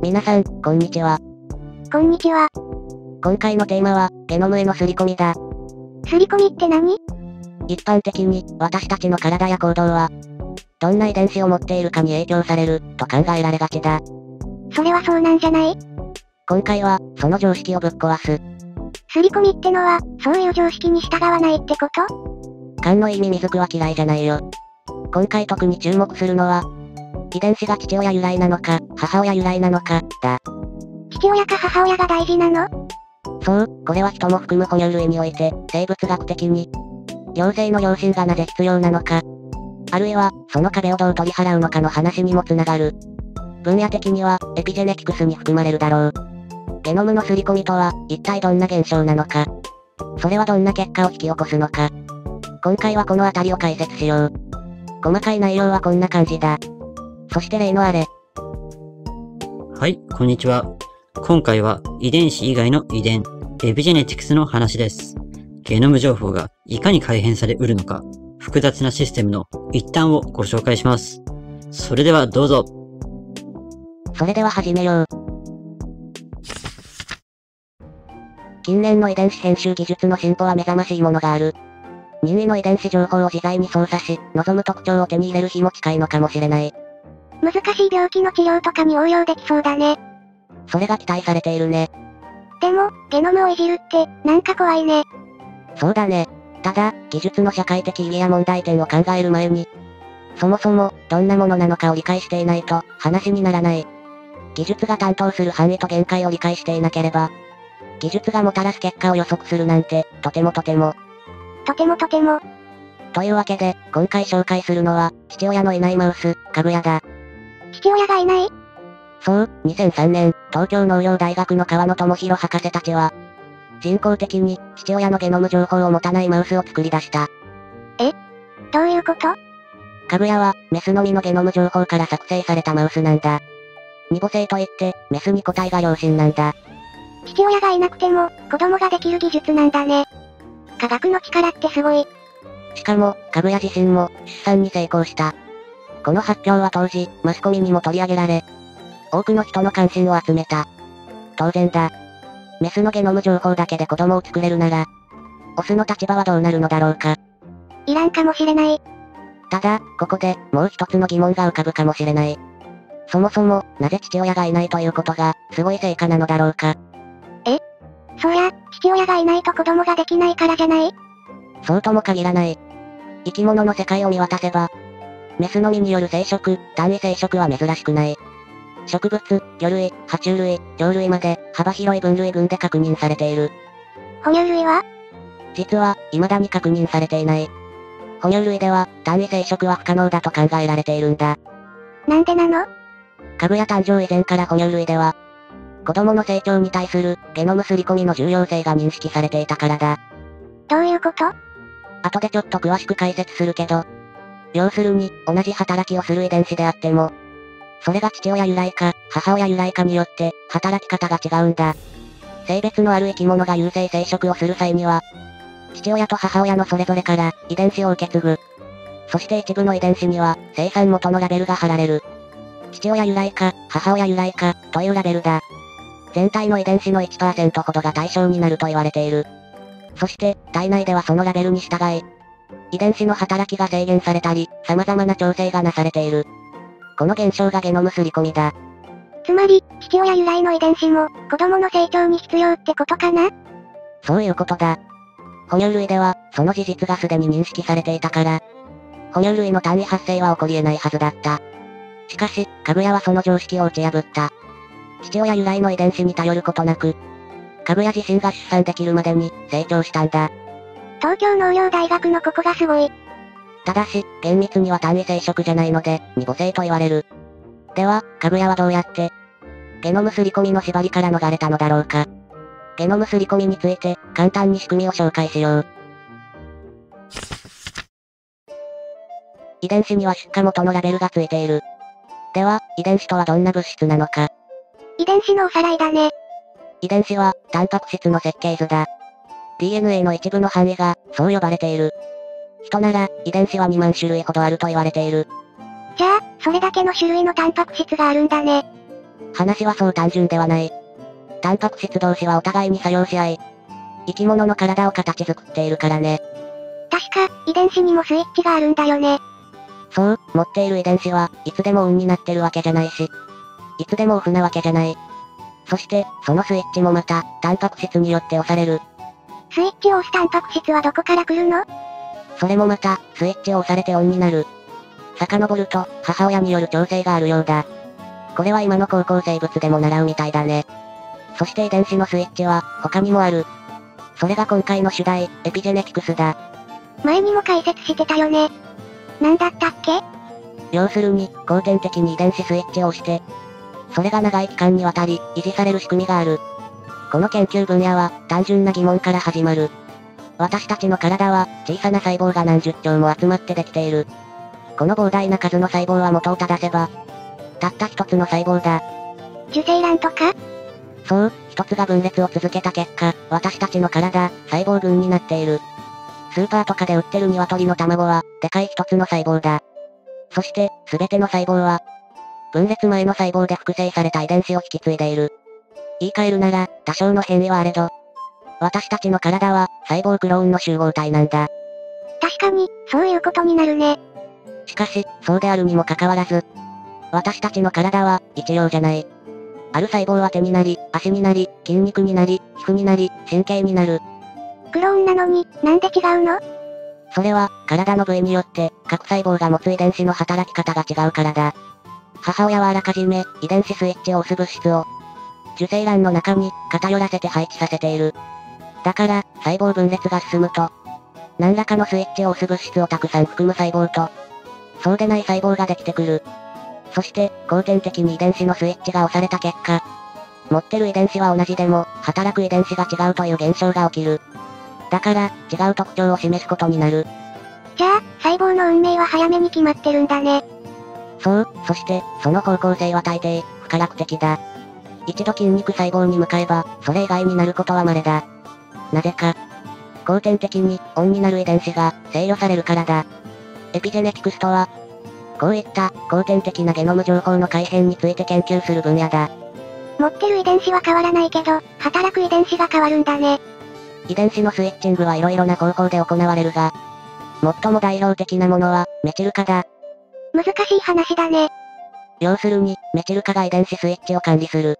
皆さん、こんにちは。こんにちは。今回のテーマは、ゲノムへの刷り込みだ。刷り込みって何？一般的に、私たちの体や行動は、どんな遺伝子を持っているかに影響される、と考えられがちだ。それはそうなんじゃない？今回は、その常識をぶっ壊す。刷り込みってのは、そういう常識に従わないってこと？勘のいいミミズクは嫌いじゃないよ。今回特に注目するのは、遺伝子が父親由来なのか、母親由来なのか、だ。父親か母親が大事なの？そう、これは人も含む哺乳類において、生物学的に、両性の両親がなぜ必要なのか、あるいは、その壁をどう取り払うのかの話にもつながる。分野的には、エピジェネティクスに含まれるだろう。ゲノムの刷り込みとは、一体どんな現象なのか。それはどんな結果を引き起こすのか。今回はこの辺りを解説しよう。細かい内容はこんな感じだ。そして例のあれ。はい、こんにちは。今回は遺伝子以外の遺伝、エピジェネティクスの話です。ゲノム情報がいかに改変されうるのか、複雑なシステムの一端をご紹介します。それではどうぞ。それでは始めよう。近年の遺伝子編集技術の進歩は目覚ましいものがある。任意の遺伝子情報を自在に操作し、望む特徴を手に入れる日も近いのかもしれない。難しい病気の治療とかに応用できそうだね。それが期待されているね。でも、ゲノムをいじるって、なんか怖いね。そうだね。ただ、技術の社会的意義や問題点を考える前に、そもそも、どんなものなのかを理解していないと、話にならない。技術が担当する範囲と限界を理解していなければ、技術がもたらす結果を予測するなんて、とてもとても。とてもとても。というわけで、今回紹介するのは、父親のいないマウス、かぐやだ。父親がいない？そう、2003年、東京農業大学の川野智弘博士たちは、人工的に、父親のゲノム情報を持たないマウスを作り出した。どういうこと？かぐやは、メスのみのゲノム情報から作成されたマウスなんだ。二母性といって、メスに個体が両親なんだ。父親がいなくても、子供ができる技術なんだね。科学の力ってすごい。しかも、かぐや自身も、出産に成功した。この発表は当時、マスコミにも取り上げられ、多くの人の関心を集めた。当然だ。メスのゲノム情報だけで子供を作れるなら、オスの立場はどうなるのだろうか。いらんかもしれない。ただ、ここで、もう一つの疑問が浮かぶかもしれない。そもそも、なぜ父親がいないということが、すごい成果なのだろうか。そりゃ、父親がいないと子供ができないからじゃない？そうとも限らない。生き物の世界を見渡せば、メスのみによる生殖、単位生殖は珍しくない。植物、魚類、爬虫類、鳥類まで、幅広い分類群で確認されている。哺乳類は？実は、未だに確認されていない。哺乳類では、単位生殖は不可能だと考えられているんだ。なんでなの？かぐや誕生以前から哺乳類では、子供の成長に対するゲノム刷り込みの重要性が認識されていたからだ。どういうこと？後でちょっと詳しく解説するけど、要するに、同じ働きをする遺伝子であっても、それが父親由来か、母親由来かによって、働き方が違うんだ。性別のある生き物が有性生殖をする際には、父親と母親のそれぞれから、遺伝子を受け継ぐ。そして一部の遺伝子には、生産元のラベルが貼られる。父親由来か、母親由来か、というラベルだ。全体の遺伝子の1%ほどが対象になると言われている。そして、体内ではそのラベルに従い、遺伝子の働きが制限されたり、様々な調整がなされている。この現象がゲノム刷り込みだ。つまり、父親由来の遺伝子も、子供の成長に必要ってことかな？そういうことだ。哺乳類では、その事実がすでに認識されていたから、哺乳類の単位発生は起こり得ないはずだった。しかし、かぐやはその常識を打ち破った。父親由来の遺伝子に頼ることなく、かぐや自身が出産できるまでに成長したんだ。東京農業大学のここがすごい。ただし、厳密には単位生殖じゃないので、二母性と言われる。では、かぐやはどうやって、ゲノム刷り込みの縛りから逃れたのだろうか。ゲノム刷り込みについて、簡単に仕組みを紹介しよう。遺伝子には出荷元のラベルがついている。では、遺伝子とはどんな物質なのか。遺伝子のおさらいだね。遺伝子は、タンパク質の設計図だ。DNA の一部の範囲が、そう呼ばれている。人なら、遺伝子は2万種類ほどあると言われている。じゃあ、それだけの種類のタンパク質があるんだね。話はそう単純ではない。タンパク質同士はお互いに作用し合い、生き物の体を形作っているからね。確か、遺伝子にもスイッチがあるんだよね。そう、持っている遺伝子はいつでもオンになってるわけじゃないし、いつでもオフなわけじゃない。そして、そのスイッチもまた、タンパク質によって押される。スイッチを押すタンパク質はどこから来るの？それもまた、スイッチを押されてオンになる。遡ると、母親による調整があるようだ。これは今の高校生物でも習うみたいだね。そして遺伝子のスイッチは、他にもある。それが今回の主題、エピジェネティクスだ。前にも解説してたよね。なんだったっけ？要するに、後天的に遺伝子スイッチを押して、それが長い期間にわたり、維持される仕組みがある。この研究分野は、単純な疑問から始まる。私たちの体は、小さな細胞が何十兆も集まってできている。この膨大な数の細胞は元を正せば、たった一つの細胞だ。受精卵とか？そう、一つが分裂を続けた結果、私たちの体、細胞群になっている。スーパーとかで売ってる鶏の卵は、でかい一つの細胞だ。そして、すべての細胞は、分裂前の細胞で複製された遺伝子を引き継いでいる。言い換えるなら、多少の変異はあれど、私たちの体は、細胞クローンの集合体なんだ。確かに、そういうことになるね。しかし、そうであるにもかかわらず、私たちの体は、一様じゃない。ある細胞は手になり、足になり、筋肉になり、皮膚になり、神経になる。クローンなのに、なんで違うの？それは、体の部位によって、各細胞が持つ遺伝子の働き方が違うからだ。母親はあらかじめ、遺伝子スイッチを押す物質を、受精卵の中に、偏らせて配置させている。だから、細胞分裂が進むと、何らかのスイッチを押す物質をたくさん含む細胞と、そうでない細胞ができてくる。そして、後天的に遺伝子のスイッチが押された結果、持ってる遺伝子は同じでも、働く遺伝子が違うという現象が起きる。だから、違う特徴を示すことになる。じゃあ、細胞の運命は早めに決まってるんだね。そう、そして、その方向性は大抵、不可逆的だ。一度筋肉細胞に向かえば、それ以外になることは稀だ。なぜか。後天的に、オンになる遺伝子が、制御されるからだ。エピジェネティクスとは、こういった、後天的なゲノム情報の改変について研究する分野だ。持ってる遺伝子は変わらないけど、働く遺伝子が変わるんだね。遺伝子のスイッチングはいろいろな方法で行われるが、最も代表的なものは、メチル化だ。難しい話だね。要するに、メチル化が遺伝子スイッチを管理する。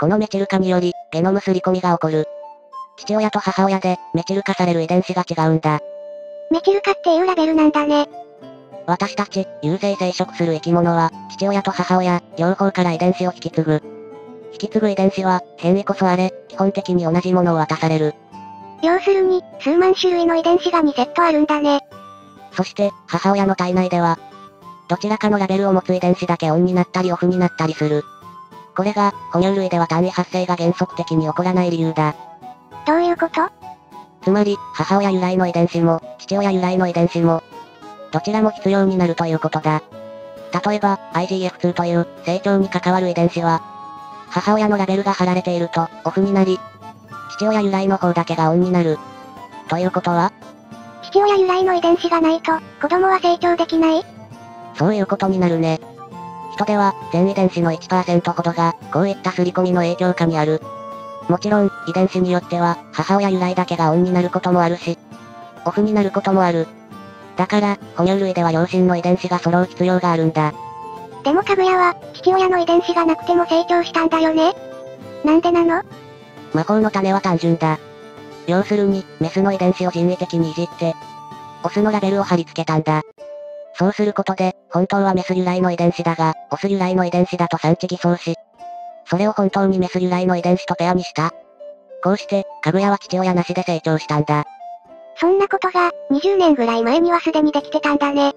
このメチル化により、ゲノムすり込みが起こる。父親と母親で、メチル化される遺伝子が違うんだ。メチル化っていうラベルなんだね。私たち、有性生殖する生き物は、父親と母親、両方から遺伝子を引き継ぐ。引き継ぐ遺伝子は、変異こそあれ、基本的に同じものを渡される。要するに、数万種類の遺伝子が2セットあるんだね。そして、母親の体内では、どちらかのラベルを持つ遺伝子だけオンになったりオフになったりする。これが、哺乳類では単位発生が原則的に起こらない理由だ。どういうこと？つまり、母親由来の遺伝子も、父親由来の遺伝子も、どちらも必要になるということだ。例えば、IGF2 という、成長に関わる遺伝子は、母親のラベルが貼られていると、オフになり、父親由来の方だけがオンになる。ということは？父親由来の遺伝子がないと、子供は成長できない？そういうことになるね。人では、全遺伝子の1%ほどが、こういった刷り込みの影響下にある。もちろん、遺伝子によっては、母親由来だけがオンになることもあるし、オフになることもある。だから、哺乳類では両親の遺伝子が揃う必要があるんだ。でもかぐやは、父親の遺伝子がなくても成長したんだよねなんでなの？魔法の種は単純だ。要するに、メスの遺伝子を人為的にいじって、オスのラベルを貼り付けたんだ。そうすることで、本当はメス由来の遺伝子だが、オス由来の遺伝子だと産地偽装し、それを本当にメス由来の遺伝子とペアにした。こうして、かぐやは父親なしで成長したんだ。そんなことが、20年ぐらい前にはすでにできてたんだね。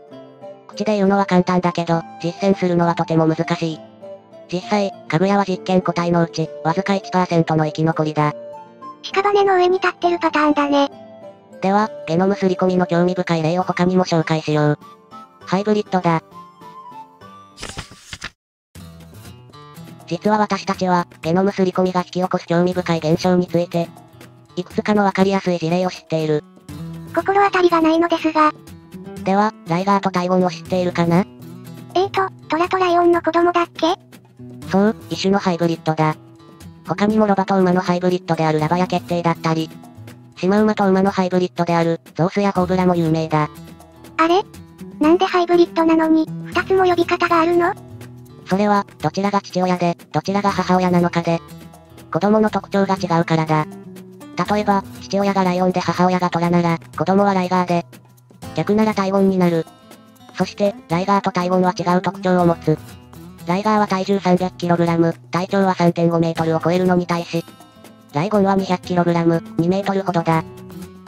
口で言うのは簡単だけど、実践するのはとても難しい。実際、かぐやは実験個体のうち、わずか1%の生き残りだ。屍の上に立ってるパターンだね。では、ゲノムすり込みの興味深い例を他にも紹介しよう。ハイブリッドだ。実は私たちは、ゲノムすり込みが引き起こす興味深い現象について、いくつかのわかりやすい事例を知っている。心当たりがないのですが。では、ライガーとタイゴンを知っているかな？えーと、トラとライオンの子供だっけ？そう、一種のハイブリッドだ。他にもロバと馬のハイブリッドであるラバや決定だったり、シマ馬と馬のハイブリッドである、ゾウスやホーブラも有名だ。あれ？なんでハイブリッドなのに、二つも呼び方があるの？それは、どちらが父親で、どちらが母親なのかで、子供の特徴が違うからだ。例えば、父親がライオンで母親がトラなら、子供はライガーで、逆ならタイゴンになる。そして、ライガーとタイゴンは違う特徴を持つ。ライガーは体重 300kg、体長は3.5メートルを超えるのに対し、ライゴンは 200kg、2メートルほどだ。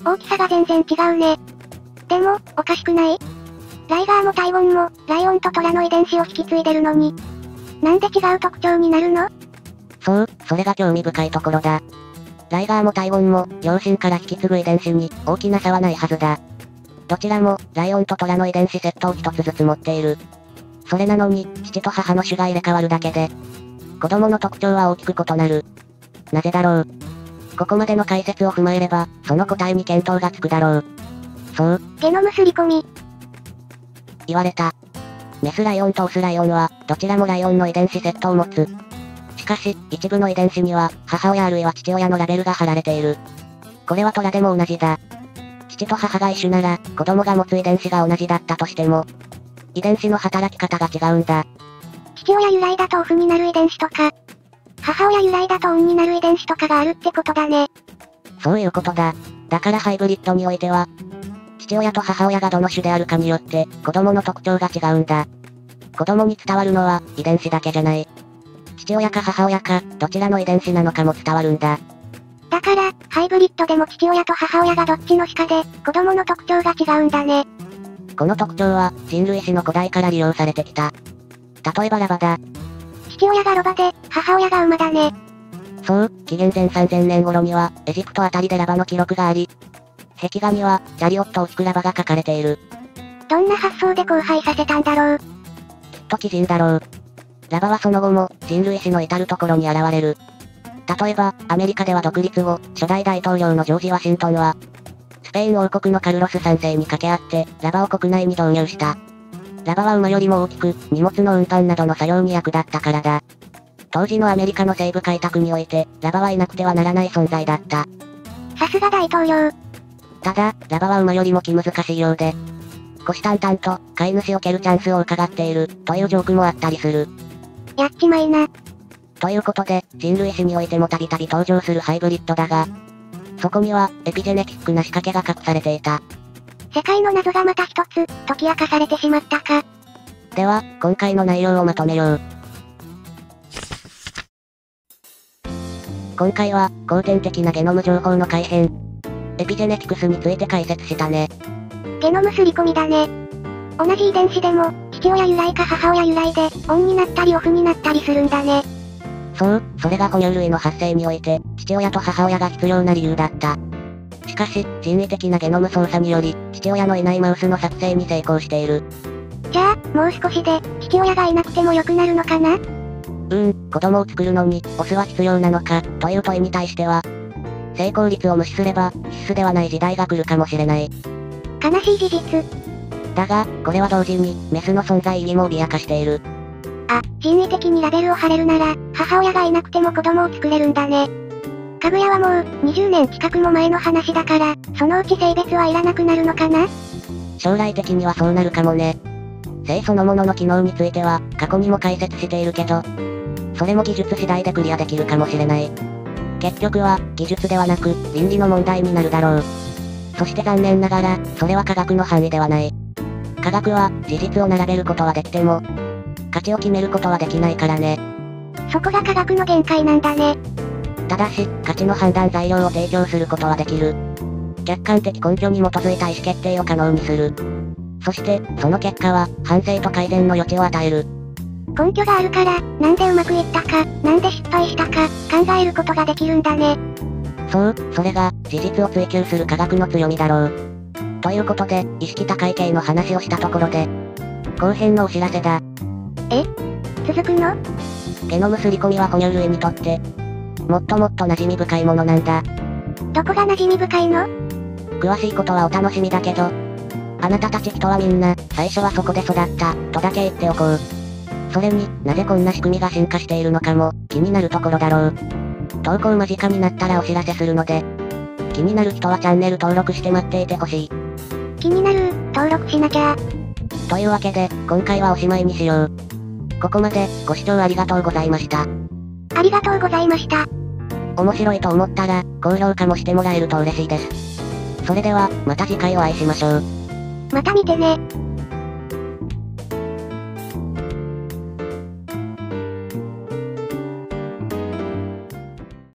大きさが全然違うね。でも、おかしくない？ライガーもタイゴンも、ライオンとトラの遺伝子を引き継いでるのに、なんで違う特徴になるの？そう、それが興味深いところだ。ライガーもタイゴンも、両親から引き継ぐ遺伝子に、大きな差はないはずだ。どちらも、ライオンとトラの遺伝子セットを一つずつ持っている。それなのに、父と母の種が入れ替わるだけで、子供の特徴は大きく異なる。なぜだろう？ここまでの解説を踏まえれば、その答えに見当がつくだろう。そう、ゲノムすり込み。言われた。メスライオンとオスライオンは、どちらもライオンの遺伝子セットを持つ。しかし、一部の遺伝子には、母親あるいは父親のラベルが貼られている。これはトラでも同じだ。父と母が一緒なら、子供が持つ遺伝子が同じだったとしても、遺伝子の働き方が違うんだ。父親由来だとオフになる遺伝子とか、母親由来だとオンになる遺伝子とかがあるってことだね。そういうことだ。だからハイブリッドにおいては、父親と母親がどの種であるかによって、子供の特徴が違うんだ。子供に伝わるのは、遺伝子だけじゃない。父親か母親か、どちらの遺伝子なのかも伝わるんだ。だから、ハイブリッドでも父親と母親がどっちの歯かで、子供の特徴が違うんだね。この特徴は、人類史の古代から利用されてきた。例えばラバだ。父親がロバで、母親が馬だね。そう、紀元前3000年頃には、エジプトあたりでラバの記録があり、壁画には、チャリオットを引くラバが書かれている。どんな発想で荒廃させたんだろう？きっと奇人だろう。ラバはその後も、人類史の至るところに現れる。例えば、アメリカでは独立後、初代大統領のジョージ・ワシントンは、スペイン王国のカルロス3世に掛け合って、ラバを国内に導入した。ラバは馬よりも大きく、荷物の運搬などの作業に役立ったからだ。当時のアメリカの西部開拓において、ラバはいなくてはならない存在だった。さすが大統領。ただ、ラバは馬よりも気難しいようで、虎視眈々と、飼い主を蹴るチャンスを伺っている、というジョークもあったりする。やっちまいな。ということで、人類史においてもたびたび登場するハイブリッドだが、そこには、エピジェネティックな仕掛けが隠されていた。世界の謎がまた一つ、解き明かされてしまったか。では、今回の内容をまとめよう。今回は、後天的なゲノム情報の改変、エピジェネティクスについて解説したね。ゲノムすり込みだね。同じ遺伝子でも、父親由来か母親由来で、オンになったりオフになったりするんだね。そう、それが哺乳類の発生において、父親と母親が必要な理由だった。しかし、人為的なゲノム操作により、父親のいないマウスの作成に成功している。じゃあ、もう少しで、父親がいなくても良くなるのかな？うーん、子供を作るのに、オスは必要なのか、という問いに対しては、成功率を無視すれば、必須ではない時代が来るかもしれない。悲しい事実。だが、これは同時に、メスの存在意義も脅かしている。あ、人為的にラベルを貼れるなら、母親がいなくても子供を作れるんだね。かぐやはもう、20年近くも前の話だから、そのうち性別はいらなくなるのかな？将来的にはそうなるかもね。性そのものの機能については、過去にも解説しているけど、それも技術次第でクリアできるかもしれない。結局は、技術ではなく、倫理の問題になるだろう。そして残念ながら、それは科学の範囲ではない。科学は、事実を並べることはできても、価値を決めることはできないからね。そこが科学の限界なんだね。ただし、価値の判断材料を提供することはできる。客観的根拠に基づいた意思決定を可能にする。そして、その結果は、反省と改善の余地を与える。根拠があるから、なんでうまくいったか、なんで失敗したか、考えることができるんだね。そう、それが、事実を追求する科学の強みだろう。ということで、意識高い系の話をしたところで、後編のお知らせだ。続くの？ゲノムすり込みは哺乳類にとって、もっともっと馴染み深いものなんだ。どこが馴染み深いの？詳しいことはお楽しみだけど、あなたたち人はみんな、最初はそこで育った、とだけ言っておこう。それになぜこんな仕組みが進化しているのかも気になるところだろう。投稿間近になったらお知らせするので、気になる人はチャンネル登録して待っていてほしい。気になる、登録しなきゃ。というわけで、今回はおしまいにしよう。ここまで、ご視聴ありがとうございました。ありがとうございました。面白いと思ったら、高評価もしてもらえると嬉しいです。それでは、また次回お会いしましょう。また見てね。